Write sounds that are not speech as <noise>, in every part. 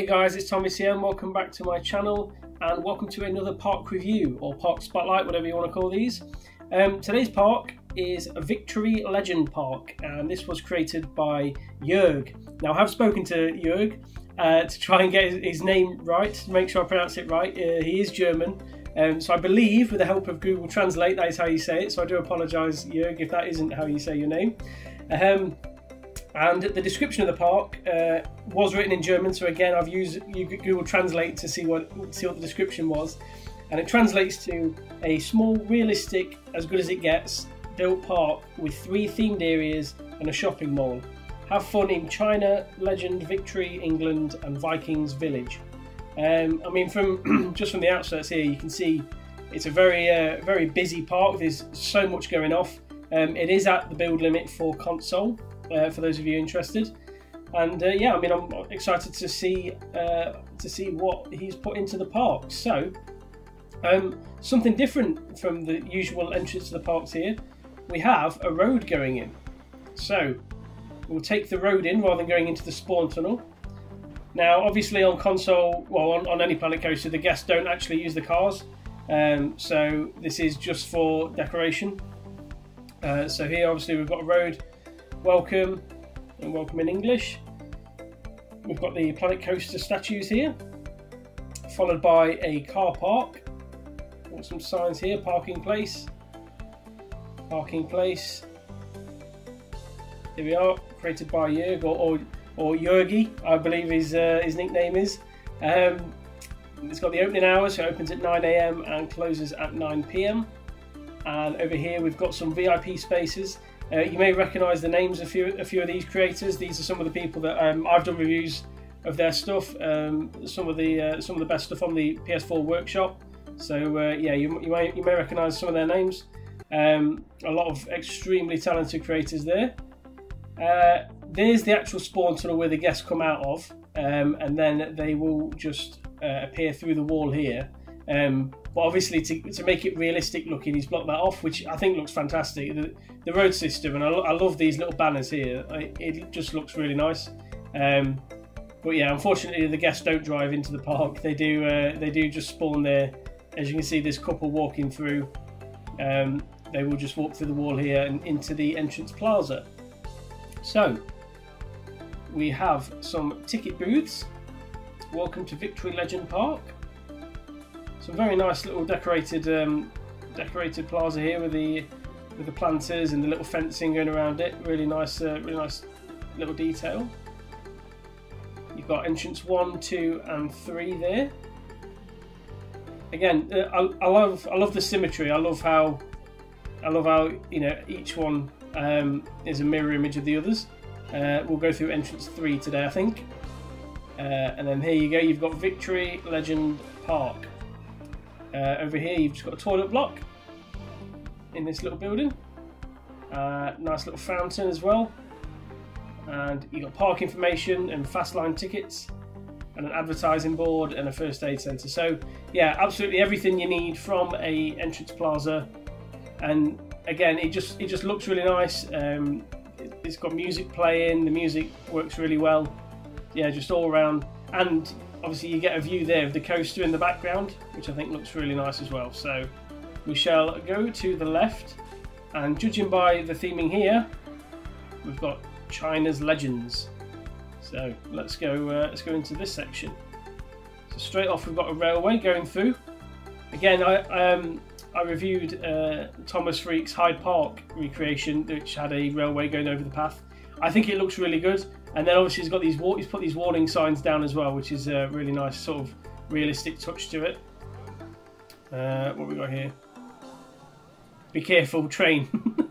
Hey guys, it's Thomas here and welcome back to my channel and welcome to another park review or park spotlight, whatever you want to call these. Um, today's park is Victory Legend Park and this was created by Jörg. Now I have spoken to Jörg uh, to try and get his name right, make sure I pronounce it right. Uh, he is German, um, so I believe with the help of Google Translate that is how you say it, so I do apologise Jörg if that isn't how you say your name. Um, and the description of the park uh, was written in German, so again, I've used Google Translate to see what see what the description was, and it translates to a small, realistic, as good as it gets, built park with three themed areas and a shopping mall. Have fun in China, Legend, Victory, England, and Vikings Village. Um, I mean, from <clears throat> just from the outskirts here, you can see it's a very uh, very busy park. There's so much going off. Um, it is at the build limit for console, uh, for those of you interested. And uh, yeah, I mean, I'm excited to see uh, to see what he's put into the park. So, um, something different from the usual entrance to the parks here, we have a road going in. So, we'll take the road in rather than going into the spawn tunnel. Now, obviously, on console, well, on, on any Planet Coaster, the guests don't actually use the cars. Um, so this is just for decoration. Uh, so here, obviously, we've got a road welcome and welcome in English. We've got the Planet Coaster statues here, followed by a car park. Got some signs here, parking place, parking place. Here we are, created by Jörg or, or, or Jörgi, I believe his, uh, his nickname is. Um, it's got the opening hours, so it opens at 9am and closes at 9pm. And over here we've got some VIP spaces. Uh, you may recognise the names of a few, a few of these creators. These are some of the people that um, I've done reviews of their stuff. Um, some of the uh, some of the best stuff on the PS4 Workshop. So uh, yeah, you, you may you may recognise some of their names. Um, a lot of extremely talented creators there. Uh, there's the actual spawn tunnel where the guests come out of, um, and then they will just uh, appear through the wall here. Um, but obviously, to, to make it realistic looking, he's blocked that off, which I think looks fantastic. The, the road system, and I, I, love these little banners here. I, it just looks really nice. Um, but yeah, unfortunately, the guests don't drive into the park. They do. Uh, they do just spawn there. As you can see, this couple walking through. Um, they will just walk through the wall here and into the entrance plaza. So we have some ticket booths. Welcome to Victory Legend Park. Some very nice little decorated um, decorated plaza here with the with the planters and the little fencing going around it. Really nice, uh, really nice little detail. You've got entrance one, two, and three there. Again, uh, I, I, love I love the symmetry. I love how I love how you know each one um, is a mirror image of the others. Uh, we'll go through entrance three today, I think. Uh, and then here you go. You've got Victory Legend Park. Uh, over here, you've just got a toilet block in this little building. Uh, nice little fountain as well. And you've got park information and fast line tickets and an advertising board and a first aid centre. So yeah, absolutely everything you need from a entrance plaza. And again, it just it just looks really nice. Um, it's got music playing. The music works really well. Yeah, just all around. And obviously you get a view there of the coaster in the background, which I think looks really nice as well. So we shall go to the left, and judging by the theming here, we've got China's legends. So let's go. Uh, let's go into this section. So straight off, we've got a railway going through. Again, I um, I reviewed uh, Thomas Freak's Hyde Park recreation, which had a railway going over the path. I think it looks really good. And then obviously he's got these he's put these warning signs down as well, which is a really nice sort of realistic touch to it. Uh, what we got here? Be careful, train. <laughs>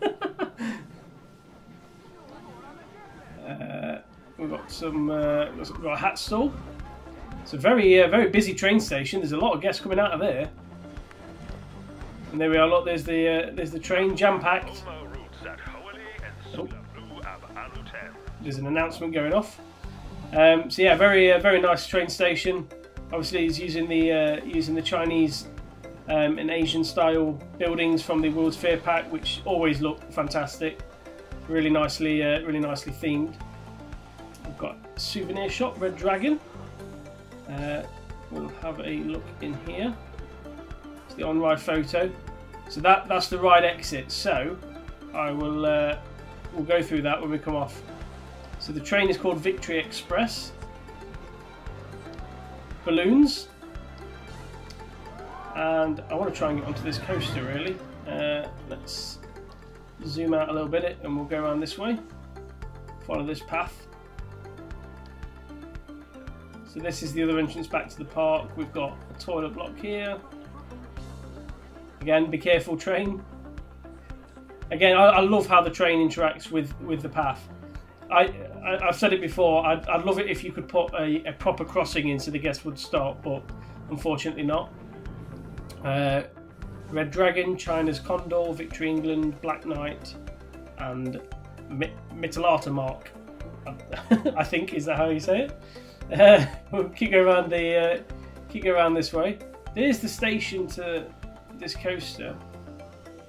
uh, we've got some uh, we've got a hat stall. It's a very uh, very busy train station. There's a lot of guests coming out of there. And there we are. Look, there's the uh, there's the train jam packed. There's an announcement going off. Um, so yeah, very uh, very nice train station. Obviously, he's using the uh, using the Chinese um, and Asian style buildings from the World's Fair pack, which always look fantastic. Really nicely, uh, really nicely themed. We've got souvenir shop, Red Dragon. Uh, we'll have a look in here. It's the on-ride photo. So that that's the ride exit. So I will uh, we'll go through that when we come off. So the train is called Victory Express. Balloons. And I want to try and get onto this coaster really. Uh, let's zoom out a little bit and we'll go around this way. Follow this path. So this is the other entrance back to the park. We've got a toilet block here. Again, be careful train. Again, I, I love how the train interacts with, with the path. I, I have said it before. I'd, I'd love it if you could put a, a, proper crossing in so the guests would stop, but unfortunately not. Uh, Red Dragon, China's Condor, Victory England, Black Knight, and Mittelalter Mark. <laughs> I think is that how you say it. Uh, <laughs> we'll keep going around the uh, keep going around this way. There's the station to this coaster.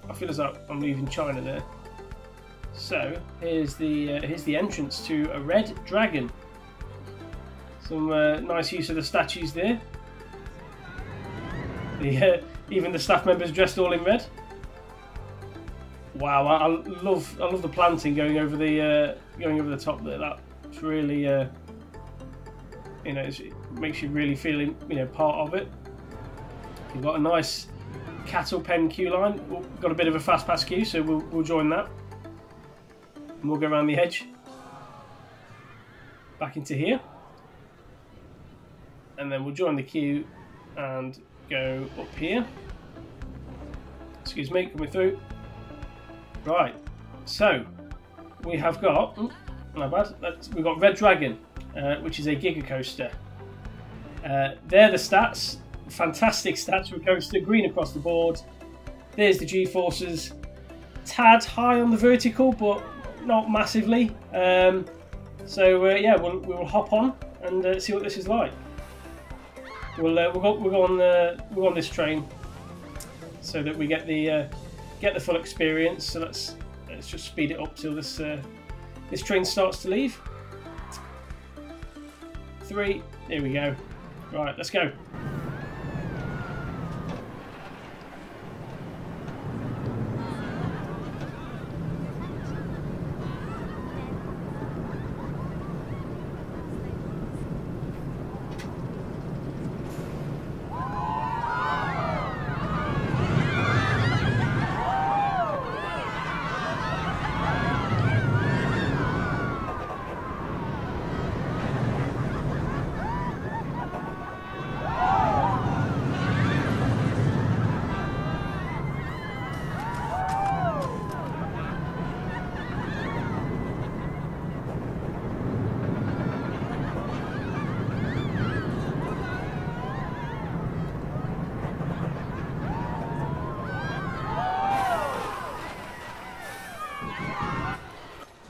I feel as though I'm leaving China there. So here's the uh, here's the entrance to a red dragon. Some uh, nice use of the statues there. The, uh, even the staff members dressed all in red. Wow, I, I love I love the planting going over the uh, going over the top there. That's really uh, you know it makes you really feel you know part of it. You've got a nice cattle pen queue line. Got a bit of a fast pass queue, so we'll, we'll join that and we'll go around the edge. Back into here. And then we'll join the queue and go up here. Excuse me coming through. Right so we have got not bad we've got Red Dragon uh, which is a Giga Coaster. Uh, they're the stats fantastic stats for a coaster green across the board. There's the G-forces. Tad high on the vertical but not massively. Um, so uh, yeah, we'll, we will hop on and uh, see what this is like. We'll uh, we'll go we'll go on the we'll go on this train so that we get the uh, get the full experience. So let's let's just speed it up till this uh, this train starts to leave. Three, there we go. Right, let's go.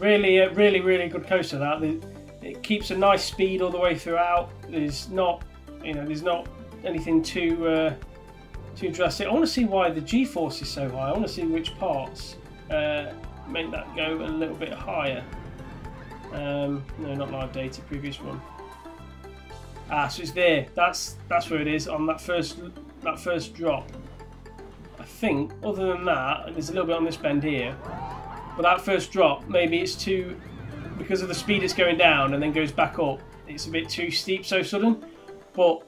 Really, uh, really, really good coaster. That it keeps a nice speed all the way throughout. There's not, you know, there's not anything too uh, too drastic. I want to see why the G-force is so high. I want to see which parts uh, make that go a little bit higher. Um, no, not live data. Previous one. Ah, so it's there. That's that's where it is on that first that first drop. I think. Other than that, there's a little bit on this bend here. But that first drop, maybe it's too, because of the speed it's going down and then goes back up, it's a bit too steep so sudden. But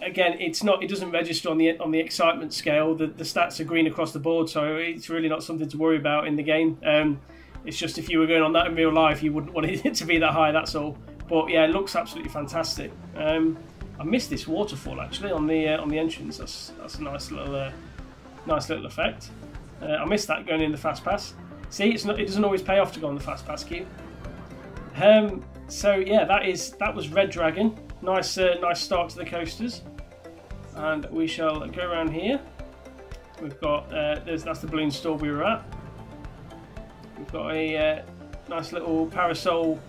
again, it's not. It doesn't register on the on the excitement scale. The the stats are green across the board, so it's really not something to worry about in the game. Um, it's just if you were going on that in real life, you wouldn't <laughs> want it to be that high. That's all. But yeah, it looks absolutely fantastic. Um, I missed this waterfall actually on the uh, on the entrance. That's that's a nice little uh, nice little effect. Uh, I missed that going in the fast pass. See, it's not, it doesn't always pay off to go on the fast pass queue. Um, so yeah, that is that was Red Dragon. Nice, uh, nice start to the coasters, and we shall go around here. We've got uh, that's the balloon store we were at. We've got a uh, nice little parasol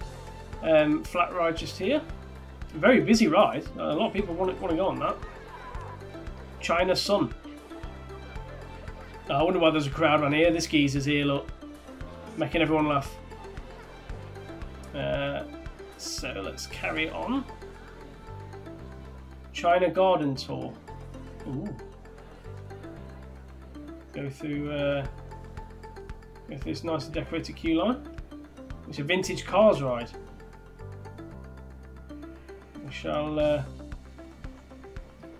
um, flat ride just here. Very busy ride. A lot of people want to, want to go on that. China Sun. Oh, I wonder why there's a crowd around here. This geezer's here, look making everyone laugh. Uh, so let's carry on. China Garden Tour. Ooh. Go through, uh, go through this nicely decorated queue line. It's a vintage cars ride. We shall. Uh,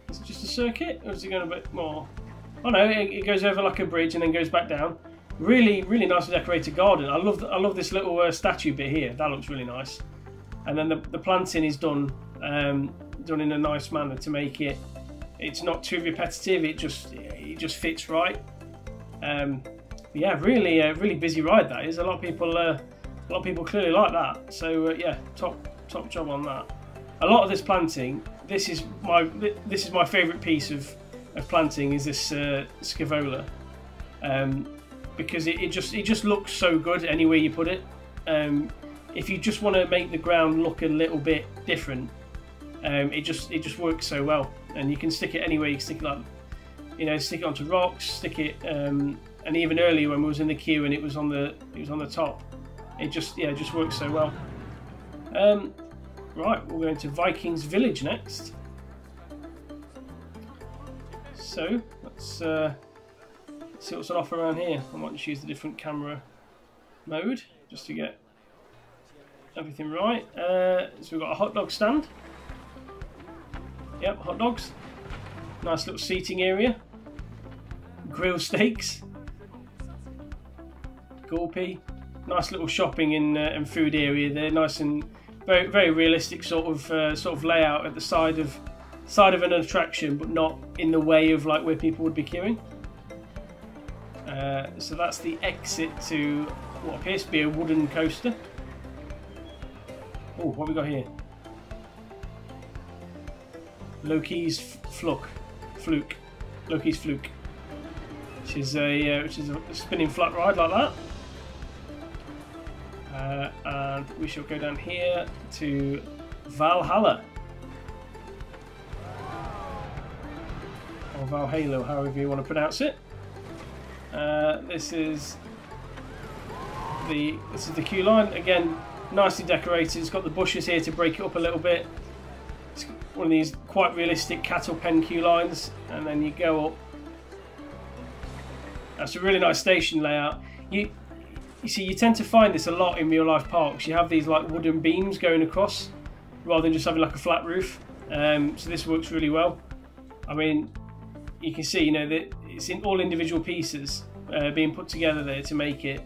is it just a circuit, or is it going a bit more? Oh no, it, it, goes over like a bridge and then goes back down. Really, really nicely decorated garden. I love, I love this little uh, statue bit here. That looks really nice. And then the, the planting is done, um, done in a nice manner to make it. It's not too repetitive. It just, it just fits right. Um, yeah, really, uh, really busy ride that is. A lot of people, uh, a lot of people clearly like that. So uh, yeah, top, top job on that. A lot of this planting. This is my, this is my favourite piece of of planting is this uh, Scaevola, um, because it, it, just it just looks so good anywhere you put it. Um, if you just want to make the ground look a little bit different, um, it just it just works so well, and you can stick it anywhere. You can stick it like, you know, stick it onto rocks, stick it, um, and even earlier when we was in the queue and it was on the it was on the top, it just yeah it just works so well. Um, right, we're going to Vikings Village next. So let's uh, see what's on offer around here. I might just use the different camera mode just to get everything right. Uh, so we've got a hot dog stand. Yep, hot dogs. Nice little seating area. Grill steaks. Gulpy. Nice little shopping and, uh, and food area there. Nice and very very realistic sort of uh, sort of layout at the side of side of an attraction, but not in the way of like where people would be queuing. Uh, so that's the exit to what appears to be a wooden coaster. Oh, what we got here? Loki's Fluke, Fluke, Loki's Fluke, which is a uh, which is a spinning flat ride like that. Uh, and we shall go down here to Valhalla. or Valhalo, however you want to pronounce it. Uh, this is the this is the queue line again, nicely decorated. It's got the bushes here to break it up a little bit. It's one of these quite realistic cattle pen queue lines, and then you go up. That's a really nice station layout. You you see, you tend to find this a lot in real life parks. You have these like wooden beams going across, rather than just having like a flat roof. Um, so this works really well. I mean, you can see, you know, that it's in all individual pieces uh, being put together there to make it.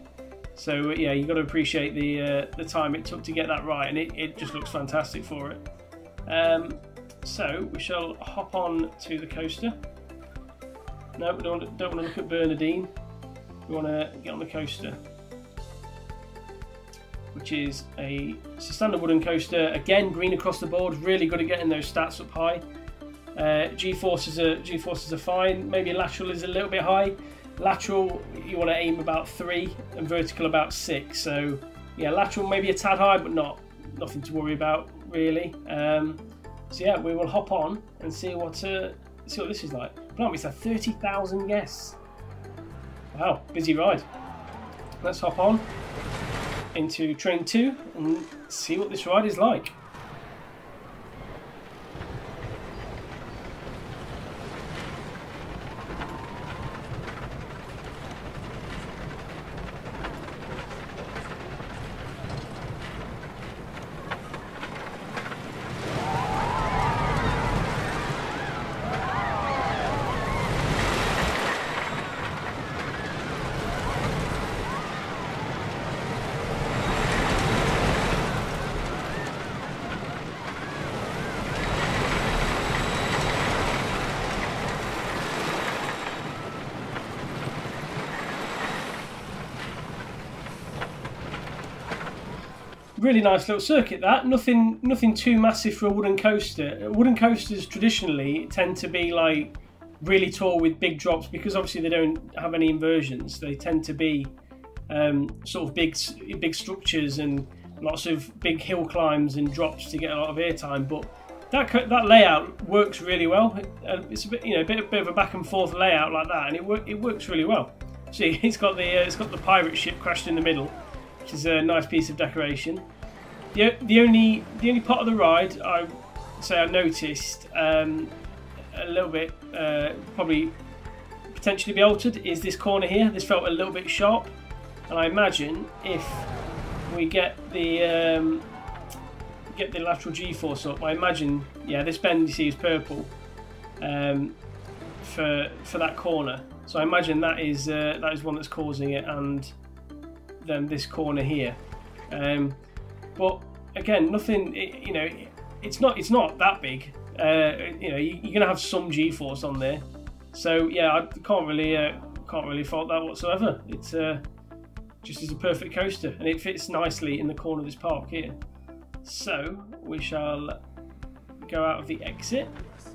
So yeah, you've got to appreciate the uh, the time it took to get that right, and it, it just looks fantastic for it. Um, so we shall hop on to the coaster. No, we don't, don't want to look at Bernardine. We want to get on the coaster, which is a, a standard wooden coaster. Again, green across the board. Really good at getting those stats up high. Uh, G-forces are G-forces are fine. Maybe lateral is a little bit high. Lateral you want to aim about three, and vertical about six. So yeah, lateral maybe a tad high, but not nothing to worry about really. Um, so yeah, we will hop on and see what uh, see what this is like. Blimey, it's a thirty thousand guests. Wow, busy ride. Let's hop on into train two and see what this ride is like. Really nice little circuit that. Nothing nothing too massive for a wooden coaster. Wooden coasters traditionally tend to be like really tall with big drops because obviously they don't have any inversions. They tend to be um, sort of big big structures and lots of big hill climbs and drops to get a lot of airtime but that that layout works really well. Uh, it's a bit you know a bit, a bit of a back and forth layout like that and it, work, it works really well. See <laughs> it's got the uh, it's got the pirate ship crashed in the middle which is a nice piece of decoration. The, the only the only part of the ride I say I noticed um, a little bit, uh, probably potentially be altered, is this corner here. This felt a little bit sharp, and I imagine if we get the um, get the lateral G-force up, I imagine, yeah, this bend you see is purple um, for for that corner. So I imagine that is uh, that is one that's causing it, and then this corner here. Um, but again, nothing. You know, it's not it's not that big. Uh, you know, you, are to have some G-force on there. So yeah, I can't really uh, can't really fault that whatsoever. It's uh, just as a perfect coaster, and it fits nicely in the corner of this park here. So we shall go out of the exit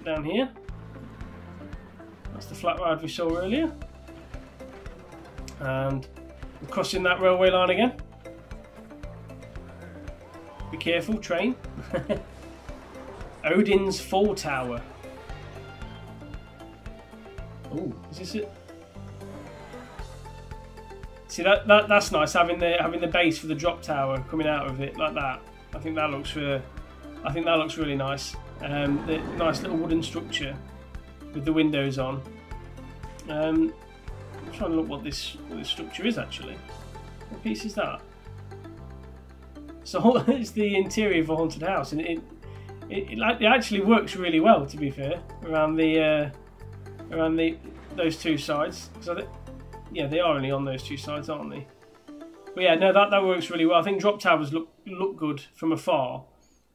down here. That's the flat ride we saw earlier. And we're crossing that railway line again. Be careful, train. <laughs> Odin's Fall Tower. Oh, is this it? See that, that that's nice having the having the base for the drop tower coming out of it like that. I think that looks for, uh, I think that looks really nice. Um, the nice little wooden structure with the windows on. Um, Trying to look what this what this structure is actually. What piece is that? So <laughs> it's the interior of a haunted house, and it it, it, it actually works really well. To be fair, around the uh, around the those two sides. So yeah, they are only on those two sides, aren't they? But yeah, no, that, that works really well. I think drop towers look look good from afar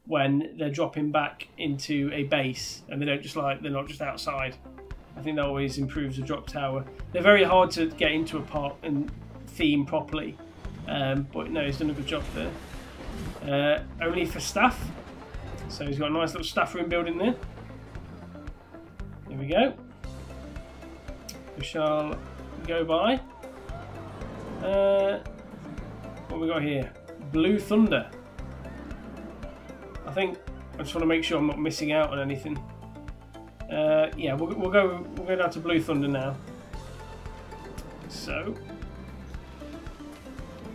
when they're dropping back into a base and they don't just like they're not just outside. I think that always improves the drop tower. They're very hard to get into a park and theme properly, um, but no, he's done a good job there. Uh, only for staff, so he's got a nice little staff room building there. There we go. We shall go by. Uh, what we got here? Blue Thunder. I think I just want to make sure I'm not missing out on anything. Uh, yeah, we'll, we'll go we'll go down to Blue Thunder now. So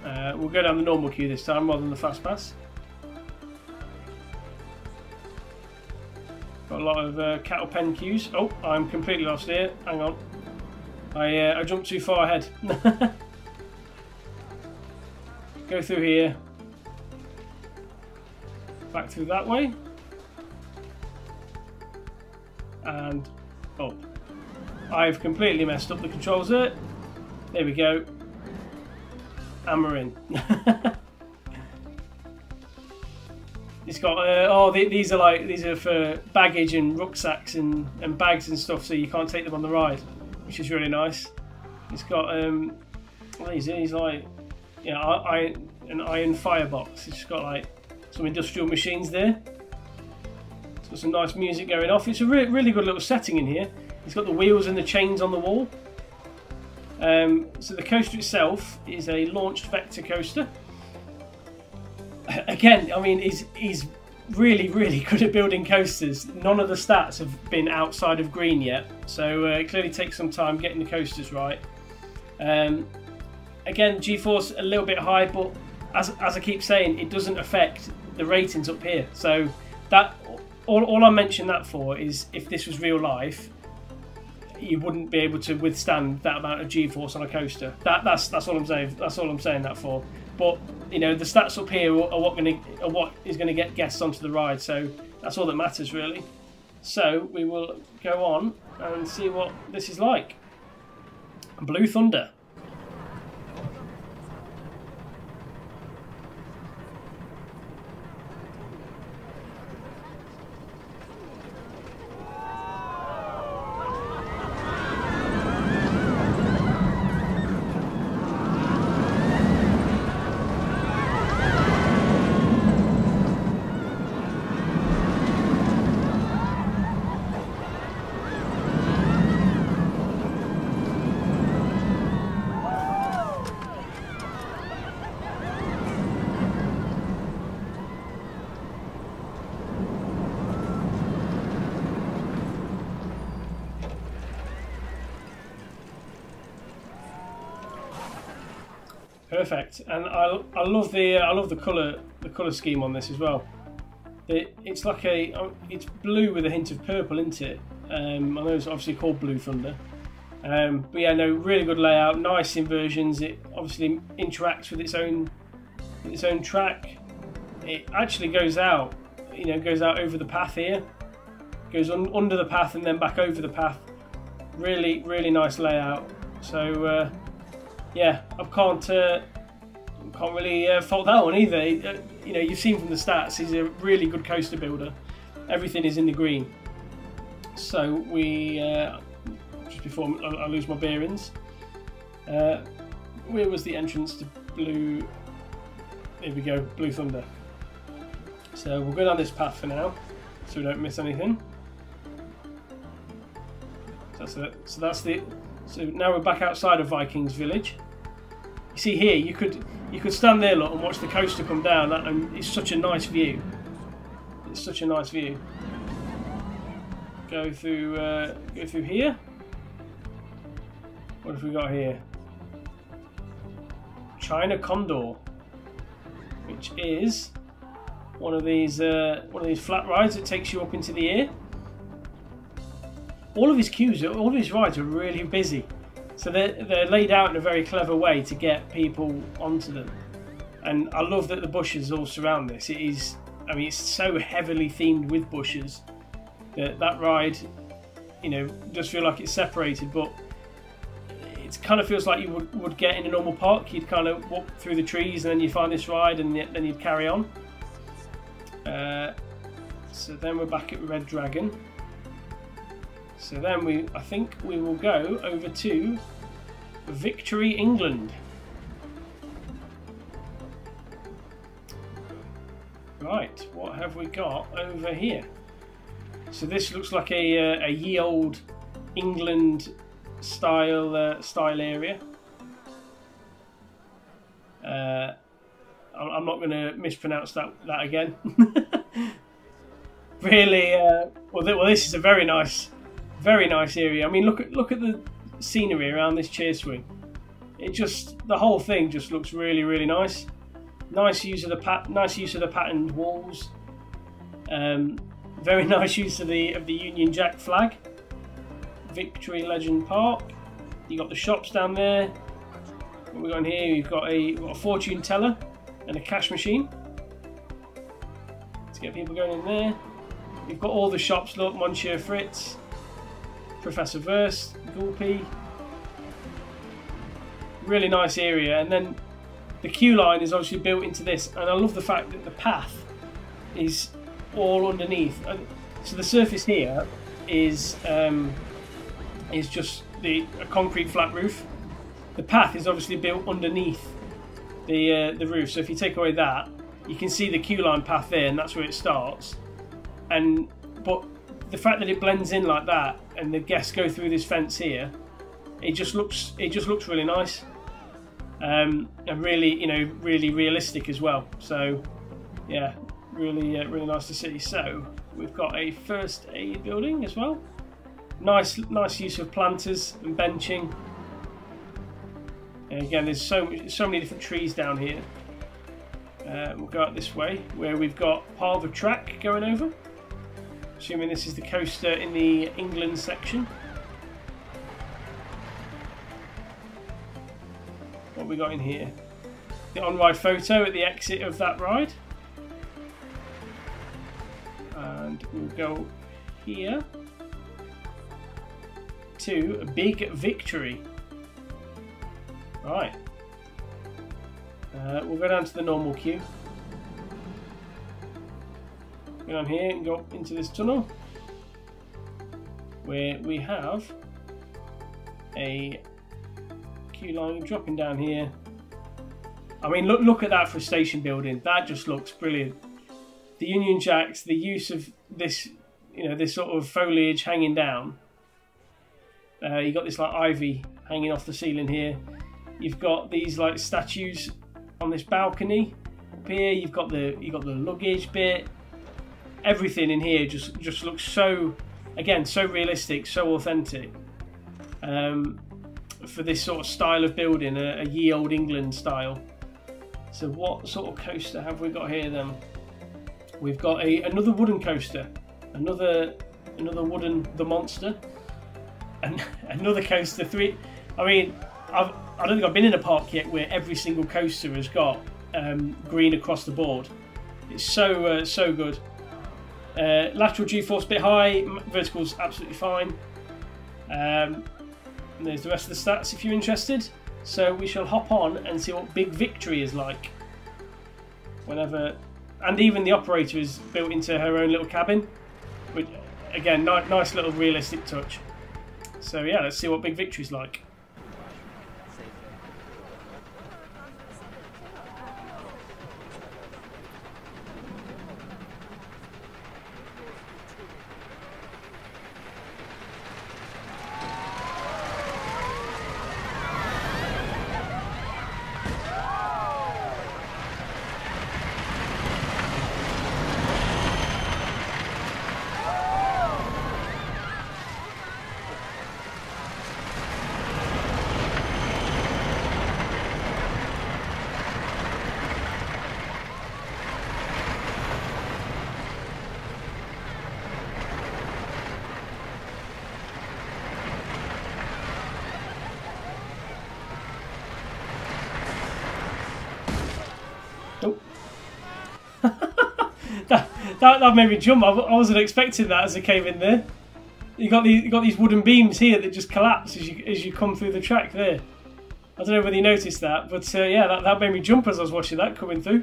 uh, we'll go down the normal queue this time rather than the fast pass. Got a lot of uh, cattle pen queues. Oh, I'm completely lost here. Hang on. I uh, I jumped too far ahead. <laughs> go through here. Back through that way. And up. I've completely messed up the controls there. There we go. And we're in. <laughs> it's got uh, oh these are like these are for baggage and rucksacks and, and bags and stuff so you can't take them on the ride which is really nice it's got um these these like yeah, I, an iron firebox. It's got like some industrial machines there. Got some nice music going off. It's a re really good little setting in here. It's got the wheels and the chains on the wall. Um, so the coaster itself is a launched vector coaster. <laughs> Again, I mean, he's, he's really, really <laughs> good at building coasters. None of the stats have been outside of green yet, so uh, it clearly takes some time getting the coasters right. Um, again, G-force a little bit high, but as, as I keep saying, it doesn't affect the ratings up here. So that all, all I mention that for is if this was real life, you wouldn't be able to withstand that amount of G-force on a coaster. That that's that's all I'm saying. That's all I'm saying that for. But you know the stats up here are what going to are what is going to get guests onto the ride. So that's all that matters really. So we will go on and see what this is like. Blue Thunder. Perfect, and I, I love the I love the color the color scheme on this as well. it's like a oh, it's blue with a hint of purple, isn't it? Um, I know it's obviously called Blue Thunder. Um, but yeah, no, really good layout, nice inversions. It obviously interacts with its own its own track. It actually goes out, you know, goes out over the path here, goes un under the path and then back over the path. Really, really nice layout. So uh, yeah, I can't uh, can't really uh, fault that one either. Uh, you know, you've seen from the stats, he's a really good coaster builder. Everything is in the green. So we, uh, just before I lose my bearings, uh, where was the entrance to Blue? Here we go, Blue Thunder. So we'll go down this path for now, so we don't miss anything. That's it. So that's the. So now we're back outside of Vikings Village. You see here, you could you could stand there look, and watch the coaster come down. That, and it's such a nice view. It's such a nice view. Go through, uh, go through here. What have we got here? China Condor, which is one of these uh, one of these flat rides that takes you up into the air. All of his queues, all of his rides are really busy. So they're, they're laid out in a very clever way to get people onto them. And I love that the bushes all surround this. It is, I mean, it's so heavily themed with bushes that that ride, you know, does feel like it's separated, but it kind of feels like you would, would get in a normal park. You'd kind of walk through the trees and then you find this ride and then you'd carry on. Uh, so then we're back at Red Dragon. So then we, I think we will go over to Victory England. Right, what have we got over here? So this looks like a, uh, a ye old England style uh, style area. Uh, I'm not going to mispronounce that that again. <laughs> really, uh, well, well, this is a very nice very nice area. I mean, look at look at the scenery around this chair swing. It just the whole thing just looks really really nice. Nice use of the pat nice use of the patterned walls. Um, very <laughs> nice use of the of the Union Jack flag. Victory Legend Park. You got the shops down there. What we got in here? You've got a, got a fortune teller and a cash machine. Let's get people going in there. You've got all the shops. Look, Monsieur Fritz. Professor Verse, Gulpy. Really nice area. And then the queue line is obviously built into this. And I love the fact that the path is all underneath. So the surface here is um, is just the a concrete flat roof. The path is obviously built underneath the uh, the roof. So if you take away that, you can see the queue line path there, and that's where it starts. And but the fact that it blends in like that and the guests go through this fence here, it just looks it just looks really nice, um, and really you know really realistic as well. So yeah, really uh, really nice to see. So we've got a first aid building as well. Nice nice use of planters and benching. And again, there's so so many different trees down here. Uh, we'll go out this way where we've got part of the track going over. Assuming this is the coaster in the England section. What we got in here? The on-ride photo at the exit of that ride. And we'll go here to a Big Victory. Right. Uh, we'll go down to the normal queue. Go down here and go into this tunnel where we have a queue line dropping down here. I mean, look look at that for a station building. That just looks brilliant. The Union Jacks, the use of this, you know, this sort of foliage hanging down. Uh, you got this like ivy hanging off the ceiling here. You've got these like statues on this balcony up here. You've got the you've got the luggage bit everything in here just just looks so again so realistic so authentic um, for this sort of style of building a, a ye old england style so what sort of coaster have we got here then We've got a another wooden coaster, another another wooden the monster, and <laughs> another coaster. Three. I mean, I've, I don't think I've been in a park yet where every single coaster has got um, green across the board. It's so uh, so good. Uh, lateral G-force bit high, vertical's absolutely fine. Um, and there's the rest of the stats if you're interested. So we shall hop on and see what Big Victory is like. Whenever, and even the operator is built into her own little cabin, which again, ni nice little realistic touch. So yeah, let's see what Big Victory is like. Oh. That, that, made me jump. I, I wasn't expecting that as I came in there. You got these you got these wooden beams here that just collapse as you as you come through the track there. I don't know whether you noticed that, but uh, yeah, that, that made me jump as I was watching that coming through.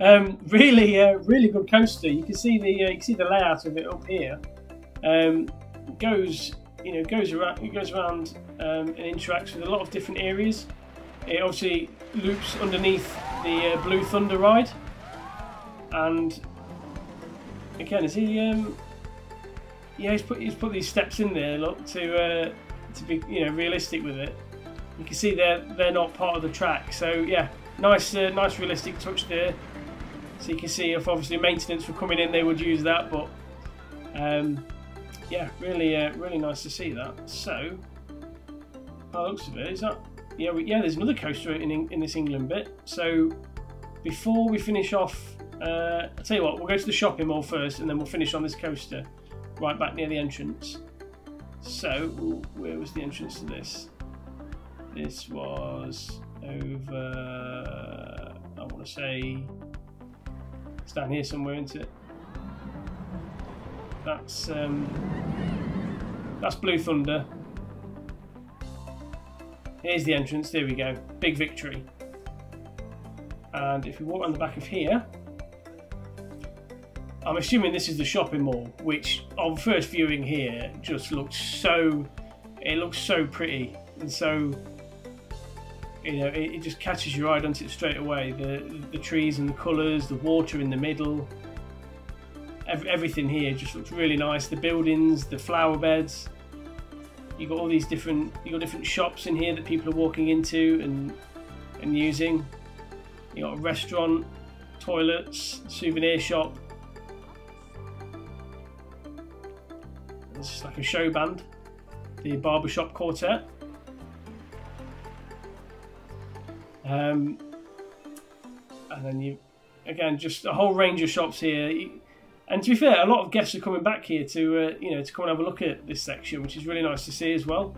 Um, <laughs> really, uh, really good coaster. You can see the uh, you can see the layout of it up here. Um, goes you know goes around it goes around um, and interacts with a lot of different areas. It obviously loops underneath the uh, Blue Thunder ride, and again, is he? Um, yeah, he's put he's put these steps in there, look, to uh, to be you know realistic with it. You can see they're they're not part of the track, so yeah, nice uh, nice realistic touch there. So you can see if obviously maintenance were coming in, they would use that, but um, yeah, really uh, really nice to see that. So, by looks of it, is that yeah, we, yeah, there's another coaster in, in this England bit. So before we finish off, uh, I'll tell you what, we'll go to the shopping mall first and then we'll finish on this coaster right back near the entrance. So, where was the entrance to this? This was over, I want to say, it's down here somewhere, isn't it? That's, um, that's Blue Thunder. Here's the entrance, there we go. Big victory. And if we walk on the back of here, I'm assuming this is the shopping mall, which on first viewing here just looks so, it looks so pretty and so, you know, it, it just catches your eye, doesn't it, straight away. The, the trees and the colours, the water in the middle, everything here just looks really nice. The buildings, the flower beds, you've got all these different you've got different shops in here that people are walking into and and using. You got a restaurant, toilets, souvenir shop. It's like a show band, the barbershop quartet. Um, and then you, again, just a whole range of shops here. And to be fair, a lot of guests are coming back here to uh, you know to come and have a look at this section, which is really nice to see as well.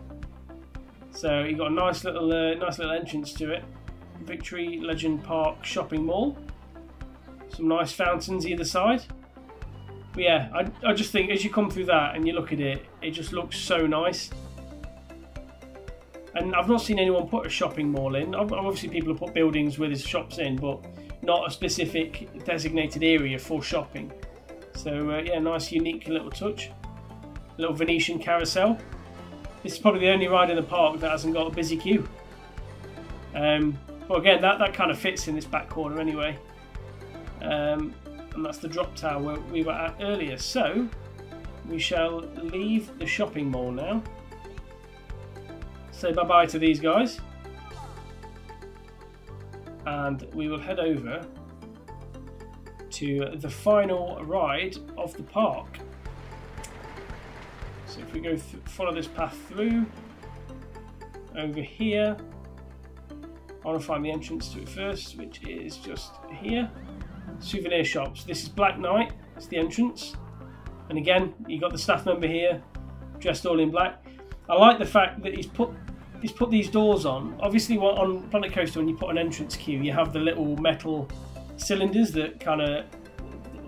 So you've got a nice little uh, nice little entrance to it. Victory Legend Park Shopping Mall. Some nice fountains either side. But yeah, I, I just think as you come through that and you look at it, it just looks so nice. And I've not seen anyone put a shopping mall in. Obviously, people have put buildings with shops in, but not a specific designated area for shopping. So uh, yeah, nice unique little touch. Little Venetian carousel. This is probably the only ride in the park that hasn't got a busy queue. Um, but again, that, that kind of fits in this back corner anyway. Um, and that's the drop tower where we were at earlier. So we shall leave the shopping mall now. Say bye-bye to these guys. And we will head over to the final ride of the park. So if we go follow this path through, over here, I want to find the entrance to it first, which is just here. Souvenir shops. This is Black Knight, it's the entrance. And again, you got the staff member here, dressed all in black. I like the fact that he's put he's put these doors on. Obviously, on Planet Coaster, when you put an entrance queue, you have the little metal cylinders that kind of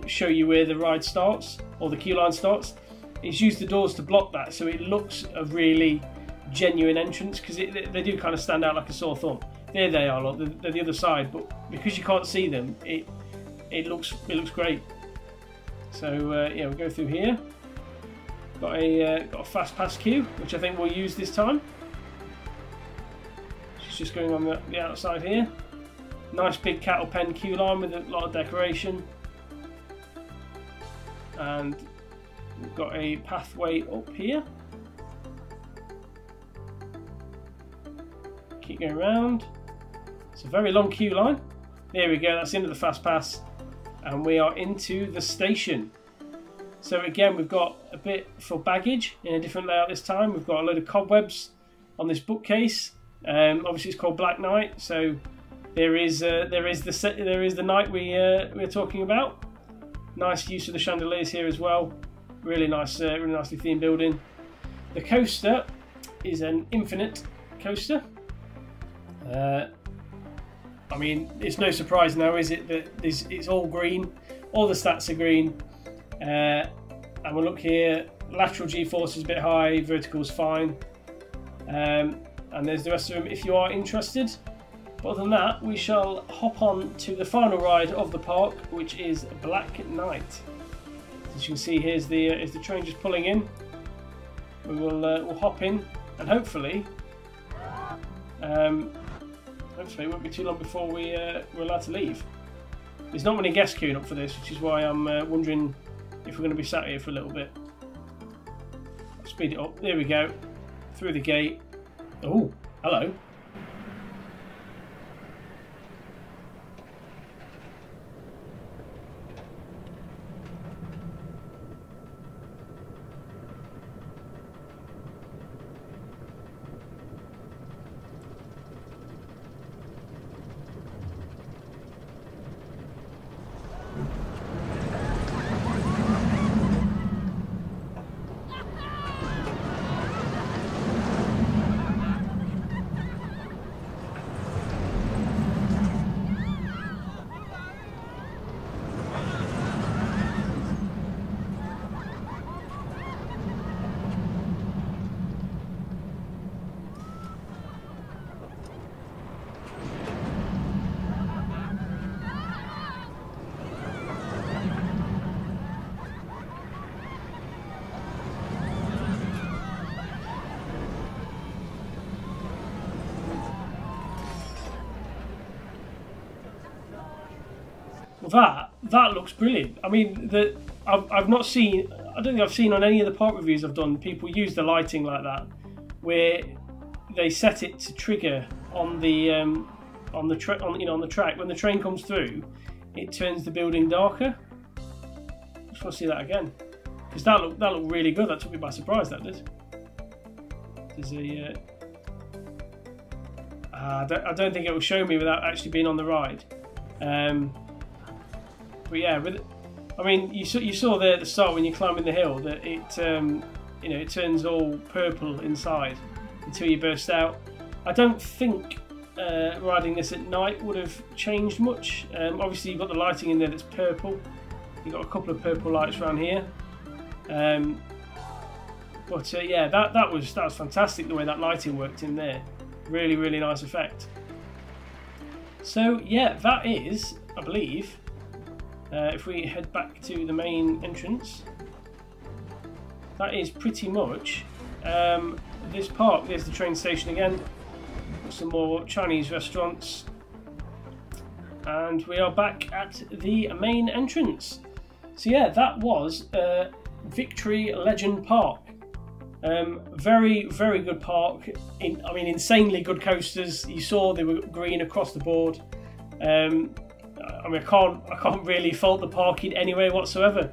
show you where the ride starts or the queue line starts. He's used the doors to block that, so it looks a really genuine entrance because they do kind of stand out like a sore thumb. There they are, look, they're the other side, but because you can't see them, it it looks it looks great. So uh, yeah, we'll go through here. Got a uh, got a fast pass queue, which I think we'll use this time. She's just going on the, the outside here. Nice big cattle pen queue line with a lot of decoration. And we've got a pathway up here. Keep going around. It's a very long queue line. There we go, that's the end of the fast pass. And we are into the station. So again, we've got a bit for baggage in a different layout this time. We've got a load of cobwebs on this bookcase. Um, obviously, it's called Black Knight, so there is uh, there is the there is the knight we uh, we're talking about. Nice use of the chandeliers here as well. Really nice, uh, really nicely themed building. The coaster is an infinite coaster. I mean, it's no surprise now, is it, that it's all green. All the stats are green. Uh, and we'll look here. Lateral G-force is a bit high. Vertical is fine. Um, and there's the rest of them if you are interested. But other than that, we shall hop on to the final ride of the park, which is Black Knight. As you can see, here's the uh, is the train just pulling in. We will uh, we'll hop in, and hopefully, um, hopefully it won't be too long before we uh, we're allowed to leave. There's not many guests queuing up for this, which is why I'm uh, wondering if we're going to be sat here for a little bit. Speed it up. There we go. Through the gate. Oh, hello. That looks brilliant. I mean, the I've, I've not seen. I don't think I've seen on any of the park reviews I've done people use the lighting like that, where they set it to trigger on the um, on the tra- on you know on the track when the train comes through, it turns the building darker. I Just want to see that again because that looked that looked really good. That took me by surprise. That did. There's a. Uh, uh, I, don't, I don't think it will show me without actually being on the ride. Um, but yeah, with, I mean, you saw, you saw there at the start when you're climbing the hill that it, um, you know, it turns all purple inside until you burst out. I don't think uh, riding this at night would have changed much. Um, obviously, you've got the lighting in there that's purple. You've got a couple of purple lights around here. Um, but uh, yeah, that, that was that was fantastic the way that lighting worked in there. Really, really nice effect. So yeah, that is, I believe, uh, if we head back to the main entrance, that is pretty much um, this park. There's the train station again. Some more Chinese restaurants. And we are back at the main entrance. So yeah, that was uh, Victory Legend Park. Um, very, very good park. In, I mean, insanely good coasters. You saw they were green across the board. Um, I mean, I can't I can't really fault the parking anyway whatsoever.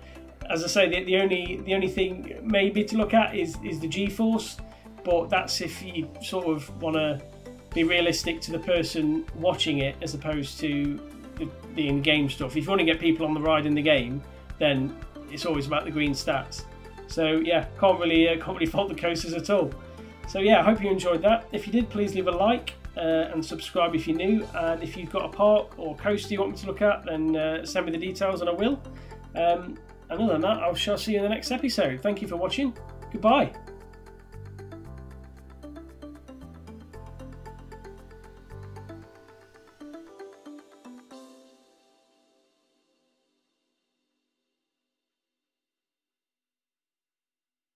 As I say, the, the only the only thing maybe to look at is is the G-force, but that's if you sort of want to be realistic to the person watching it as opposed to the, the in-game stuff. If you want to get people on the ride in the game, then it's always about the green stats. So yeah, can't really uh, can't really fault the coasters at all. So yeah, I hope you enjoyed that. If you did, please leave a like uh, and subscribe if you're new. And if you've got a park or coaster you want me to look at, then uh, send me the details and I will. Um, and other than that, I shall see you in the next episode. Thank you for watching. Goodbye.